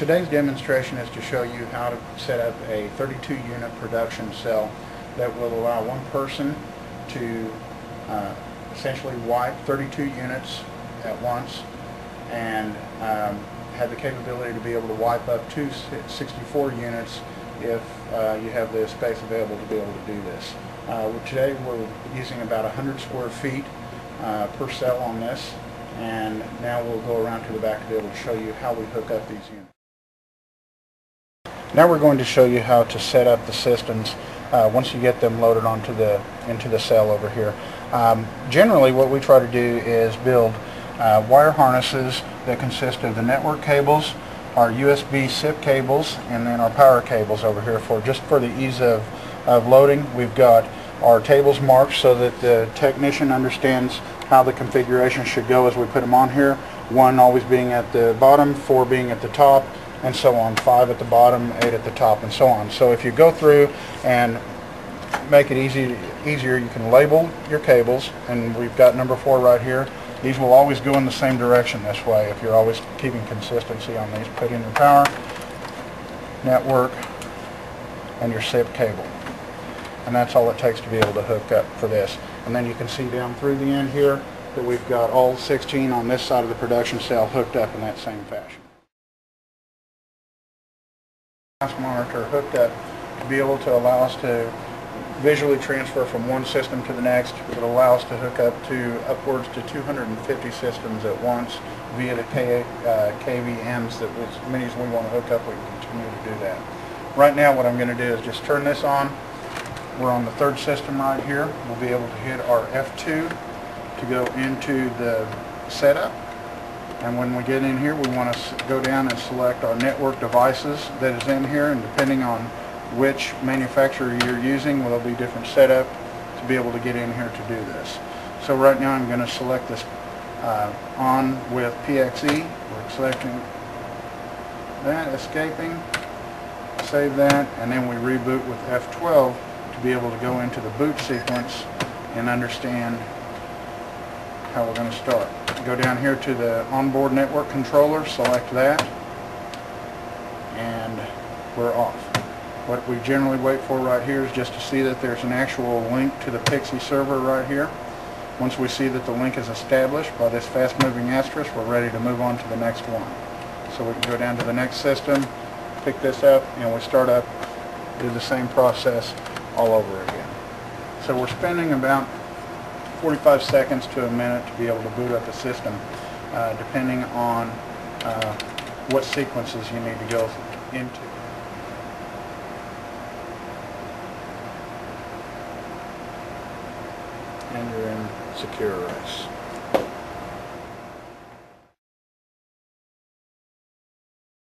Today's demonstration is to show you how to set up a 32 unit production cell that will allow one person to uh, essentially wipe 32 units at once and um, have the capability to be able to wipe up to 64 units if uh, you have the space available to be able to do this. Uh, Today we're using about 100 square feet uh, per cell on this and now we'll go around to the back to be able to show you how we hook up these units. Now we're going to show you how to set up the systems uh, once you get them loaded onto the into the cell over here. Um, generally what we try to do is build uh, wire harnesses that consist of the network cables, our USB SIP cables, and then our power cables over here for just for the ease of, of loading. We've got our tables marked so that the technician understands how the configuration should go as we put them on here. One always being at the bottom, four being at the top, and so on. Five at the bottom, eight at the top, and so on. So if you go through and make it easy, easier, you can label your cables, and we've got number four right here. These will always go in the same direction this way if you're always keeping consistency on these. Put in your power, network, and your SIP cable. And that's all it takes to be able to hook up for this. And then you can see down through the end here that we've got all 16 on this side of the production cell hooked up in that same fashion. Monitor hooked up to be able to allow us to visually transfer from one system to the next. It will allow us to hook up to upwards to 250 systems at once via the K, uh, KVMs that as many as we want to hook up, we can continue to do that. Right now what I'm going to do is just turn this on. We're on the third system right here. We'll be able to hit our F2 to go into the setup. And when we get in here, we want to go down and select our network devices that is in here, and depending on which manufacturer you're using, will be different setup to be able to get in here to do this. So right now, I'm going to select this uh, on with PXE. We're selecting that, escaping, save that, and then we reboot with F12 to be able to go into the boot sequence and understand how we're going to start. Go down here to the onboard network controller, select that, and we're off. What we generally wait for right here is just to see that there's an actual link to the PXE server right here. Once we see that the link is established by this fast-moving asterisk, we're ready to move on to the next one. So we can go down to the next system, pick this up, and we start up, do the same process all over again. So we're spending about 45 seconds to a minute to be able to boot up the system, uh, depending on uh, what sequences you need to go into. And you're in secure arrest.